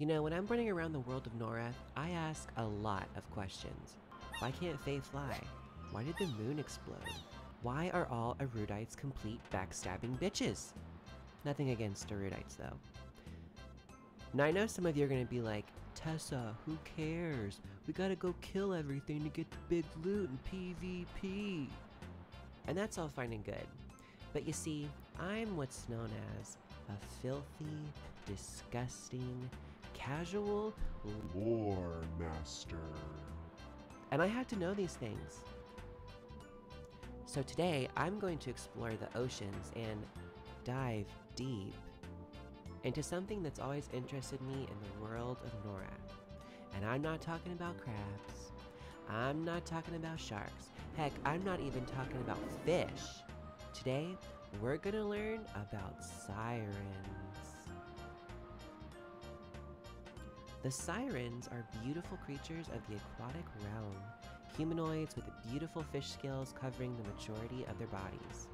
You know, when I'm running around the world of Norrath, I ask a lot of questions. Why can't Fae fly? Why did the moon explode? Why are all Erudites complete backstabbing bitches? Nothing against Erudites, though. Now, I know some of you are going to be like, Tessa, who cares? We gotta go kill everything to get the big loot and PvP. And that's all fine and good. But you see, I'm what's known as a filthy, disgusting, casual Lore Master. and I had to know these things. So today, I'm going to explore the oceans and dive deep into something that's always interested me in the world of Norrath. And I'm not talking about crabs. I'm not talking about sharks. Heck, I'm not even talking about fish. Today, we're gonna learn about sirens. The sirens are beautiful creatures of the aquatic realm, humanoids with beautiful fish scales covering the majority of their bodies.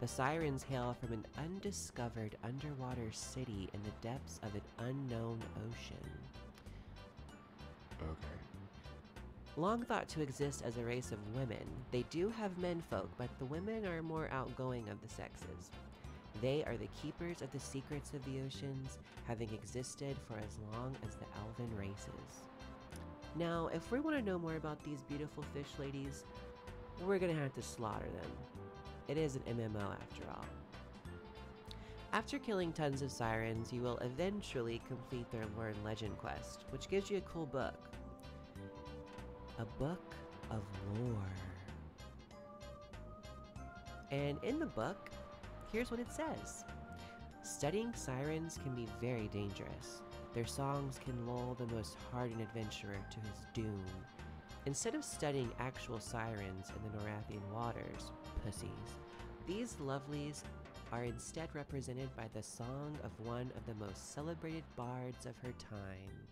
The sirens hail from an undiscovered underwater city in the depths of an unknown ocean. Okay. Long thought to exist as a race of women, they do have menfolk, but the women are more outgoing of the sexes. They are the keepers of the secrets of the oceans, having existed for as long as the elven races. Now, if we want to know more about these beautiful fish ladies, we're gonna have to slaughter them. It is an MMO after all. After killing tons of sirens, you will eventually complete their lore and legend quest, which gives you a cool book. A book of lore. And in the book, here's what it says Studying sirens can be very dangerous. Their songs can lull the most hardened adventurer to his doom. Instead of studying actual sirens in the Norrathian waters, pussies, these lovelies are instead represented by the song of one of the most celebrated bards of her time.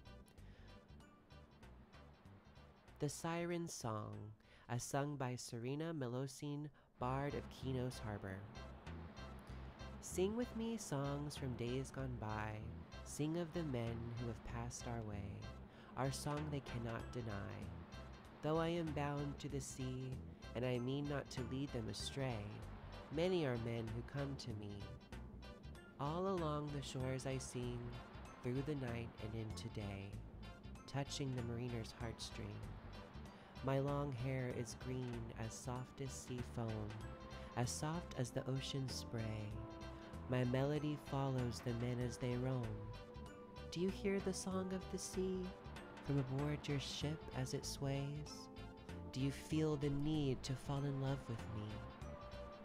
The Siren Song, as sung by Serena Melosine, Bard of Kinos Harbor. Sing with me songs from days gone by, sing of the men who have passed our way, our song they cannot deny. Though I am bound to the sea, and I mean not to lead them astray, many are men who come to me. All along the shores I sing, through the night and into day, touching the mariner's heartstring. My long hair is green as softest sea foam, as soft as the ocean spray. My melody follows the men as they roam. Do you hear the song of the sea from aboard your ship as it sways? Do you feel the need to fall in love with me?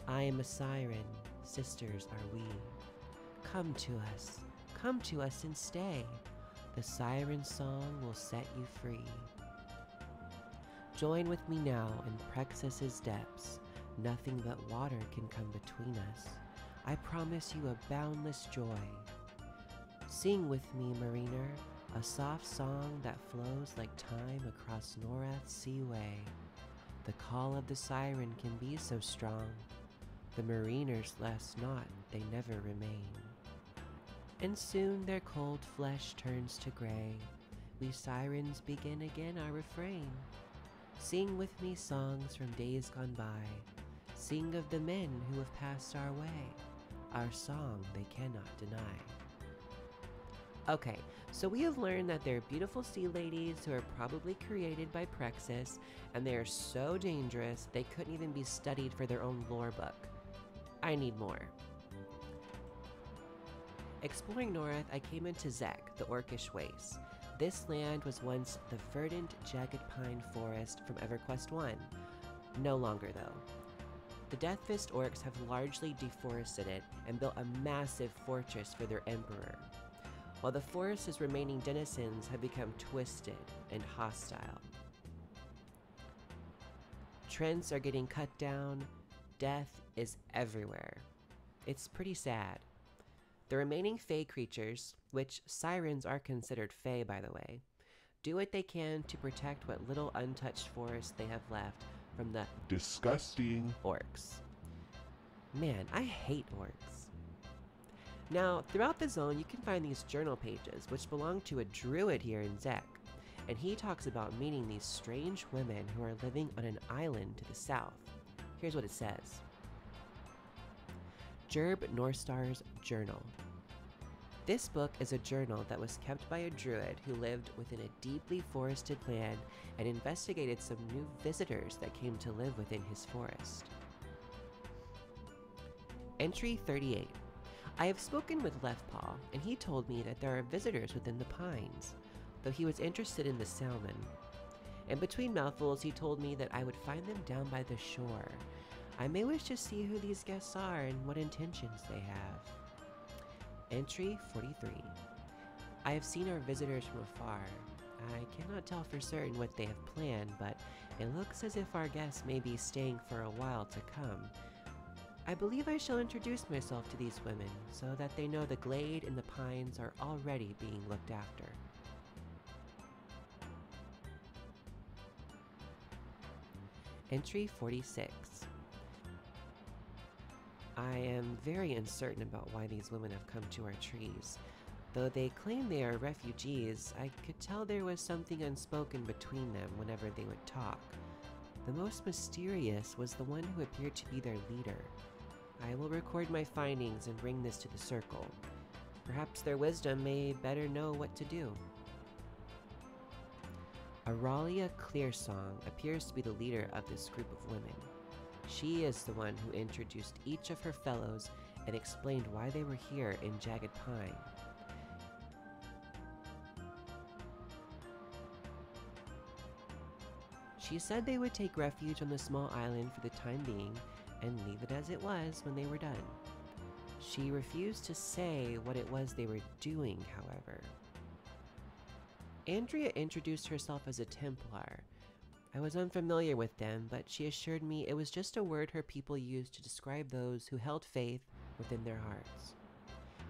I am a siren, sisters are we. Come to us, come to us and stay. The siren song will set you free. Join with me now in Prexus's depths. Nothing but water can come between us. I promise you a boundless joy. Sing with me, mariner, a soft song that flows like time across Norrath's seaway. The call of the siren can be so strong. The mariners last not, they never remain. And soon their cold flesh turns to gray. We sirens begin again our refrain. Sing with me songs from days gone by. Sing of the men who have passed our way. Our song they cannot deny. Okay, so we have learned that they're beautiful sea ladies who are probably created by Prexus, and they are so dangerous they couldn't even be studied for their own lore book. I need more. Exploring north, I came into Zek, the Orcish Waste. This land was once the verdant, jagged pine forest from EverQuest 1. No longer, though. The Death Fist orcs have largely deforested it and built a massive fortress for their emperor, while the forest's remaining denizens have become twisted and hostile. Trents are getting cut down, death is everywhere. It's pretty sad. The remaining Fey creatures, which sirens are considered Fey by the way, do what they can to protect what little untouched forest they have left from the Disgusting. orcs. Man, I hate orcs. Now, throughout the zone, you can find these journal pages, which belong to a druid here in Zek, and he talks about meeting these strange women who are living on an island to the south. Here's what it says Gerb Northstar's Journal. This book is a journal that was kept by a druid who lived within a deeply forested land and investigated some new visitors that came to live within his forest. Entry 38. I have spoken with Leftpaw, and he told me that there are visitors within the pines, though he was interested in the salmon. And between mouthfuls, he told me that I would find them down by the shore. I may wish to see who these guests are and what intentions they have. Entry 43. I have seen our visitors from afar. I cannot tell for certain what they have planned, but it looks as if our guests may be staying for a while to come. I believe I shall introduce myself to these women so that they know the glade and the pines are already being looked after. Entry 46. I am very uncertain about why these women have come to our trees. Though they claim they are refugees, I could tell there was something unspoken between them whenever they would talk. The most mysterious was the one who appeared to be their leader. I will record my findings and bring this to the circle. Perhaps their wisdom may better know what to do. Auralia Clearsong appears to be the leader of this group of women. She is the one who introduced each of her fellows and explained why they were here in Jagged Pine. She said they would take refuge on the small island for the time being and leave it as it was when they were done. She refused to say what it was they were doing, however. Andrea introduced herself as a Templar. I was unfamiliar with them, but she assured me it was just a word her people used to describe those who held faith within their hearts.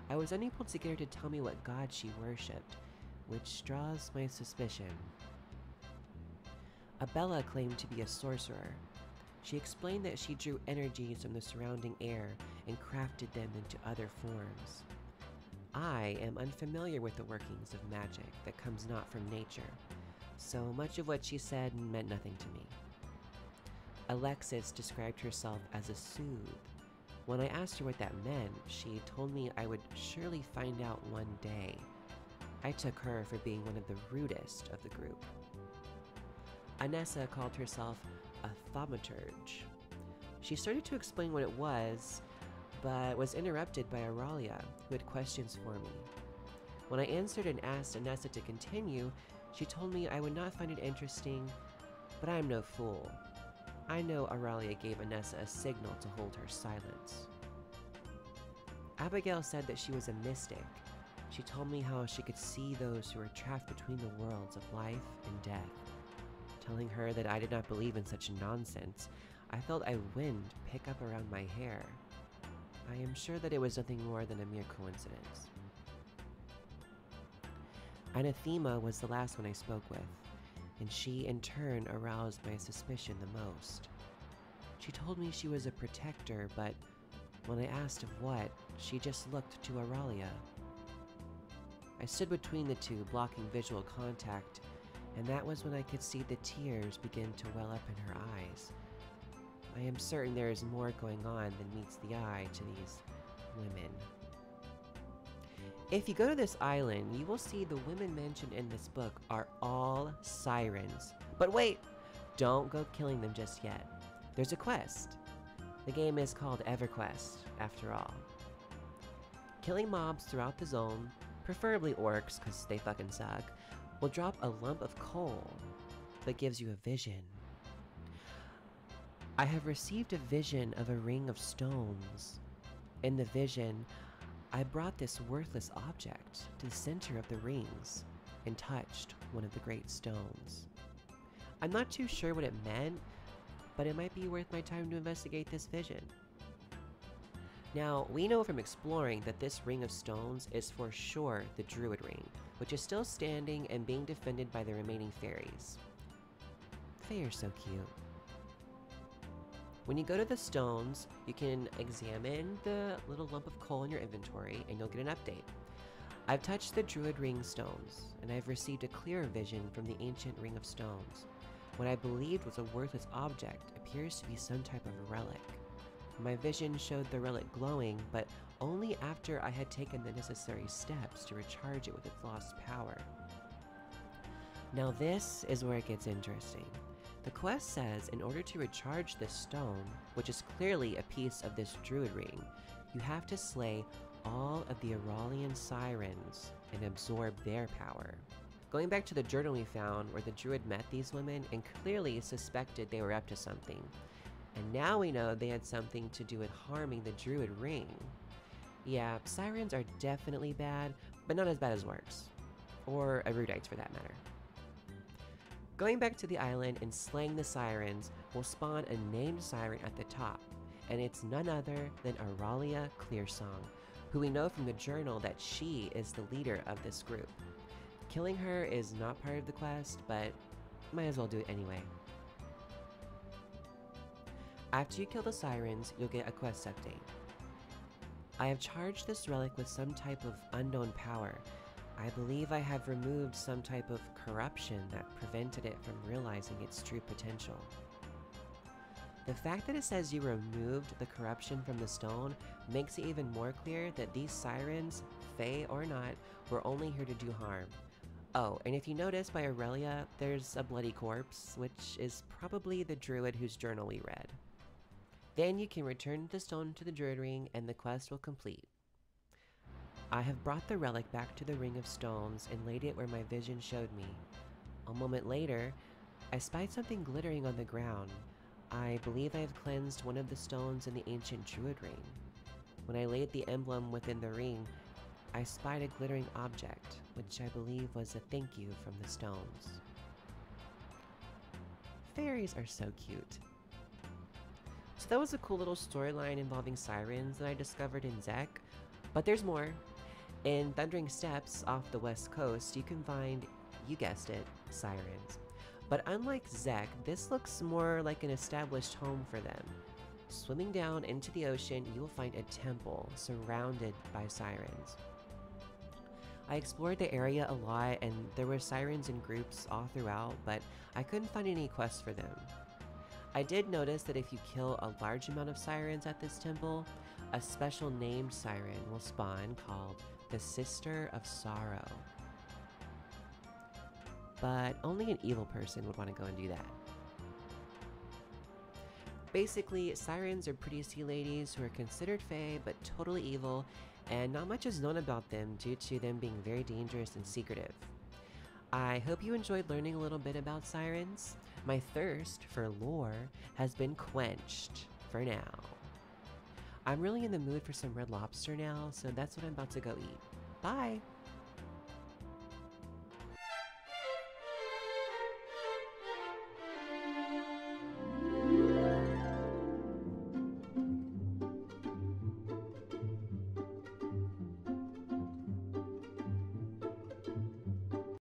I was unable to get her to tell me what god she worshipped, which draws my suspicion. Abella claimed to be a sorcerer, she explained that she drew energies from the surrounding air and crafted them into other forms. I am unfamiliar with the workings of magic that comes not from nature, so much of what she said meant nothing to me. Alexis described herself as a soothe. When I asked her what that meant, she told me I would surely find out one day. I took her for being one of the rudest of the group. Anessa called herself a thaumaturge. She started to explain what it was, but was interrupted by Auralia, who had questions for me. When I answered and asked Anessa to continue, she told me I would not find it interesting, but I am no fool. I know Auralia gave Anessa a signal to hold her silence. Abigail said that she was a mystic. She told me how she could see those who were trapped between the worlds of life and death telling her that I did not believe in such nonsense, I felt a wind pick up around my hair. I am sure that it was nothing more than a mere coincidence. Anathema was the last one I spoke with, and she in turn aroused my suspicion the most. She told me she was a protector, but when I asked of what, she just looked to Aralia. I stood between the two, blocking visual contact, and that was when I could see the tears begin to well up in her eyes. I am certain there is more going on than meets the eye to these women. If you go to this island, you will see the women mentioned in this book are all sirens. But wait, don't go killing them just yet. There's a quest. The game is called EverQuest, after all. Killing mobs throughout the zone, preferably orcs because they fucking suck, will drop a lump of coal that gives you a vision. I have received a vision of a ring of stones. In the vision, I brought this worthless object to the center of the rings and touched one of the great stones. I'm not too sure what it meant, but it might be worth my time to investigate this vision. Now, we know from exploring that this ring of stones is for sure the Druid Ring, which is still standing and being defended by the remaining fairies. Fae are so cute. When you go to the stones, you can examine the little lump of coal in your inventory and you'll get an update. I've touched the Druid Ring stones, and I've received a clearer vision from the ancient Ring of Stones. What I believed was a worthless object appears to be some type of relic. My vision showed the relic glowing, but only after I had taken the necessary steps to recharge it with its lost power. Now, this is where it gets interesting. The quest says in order to recharge this stone, which is clearly a piece of this druid ring, you have to slay all of the Aralian sirens and absorb their power. Going back to the journal we found where the druid met these women and clearly suspected they were up to something. And now we know they had something to do with harming the druid ring. Yeah, sirens are definitely bad, but not as bad as orcs. Or erudites for that matter. Going back to the island and slaying the sirens will spawn a named siren at the top, and it's none other than Aralia Clearsong, who we know from the journal that she is the leader of this group. Killing her is not part of the quest, but might as well do it anyway. After you kill the sirens, you'll get a quest update. I have charged this relic with some type of unknown power, I believe I have removed some type of corruption that prevented it from realizing its true potential. The fact that it says you removed the corruption from the stone makes it even more clear that these sirens, Fae or not, were only here to do harm. Oh, and if you notice by Aurelia, there's a bloody corpse, which is probably the druid whose journal we read. Then you can return the stone to the druid ring and the quest will complete. I have brought the relic back to the Ring of Stones and laid it where my vision showed me. A moment later, I spied something glittering on the ground. I believe I have cleansed one of the stones in the ancient Druid Ring. When I laid the emblem within the ring, I spied a glittering object, which I believe was a thank you from the stones. Fairies are so cute. So that was a cool little storyline involving sirens that I discovered in Zek, but there's more. In Thundering Steppes off the west coast, you can find, you guessed it, sirens. But unlike Zek, this looks more like an established home for them. Swimming down into the ocean, you will find a temple surrounded by sirens. I explored the area a lot and there were sirens in groups all throughout, but I couldn't find any quests for them. I did notice that if you kill a large amount of sirens at this temple, a special named siren will spawn called the Sister of Sorrow. But only an evil person would want to go and do that. Basically, sirens are pretty sea ladies who are considered fae but totally evil, and not much is known about them due to them being very dangerous and secretive. I hope you enjoyed learning a little bit about sirens. My thirst for lore has been quenched for now. I'm really in the mood for some red lobster now, so that's what I'm about to go eat. Bye!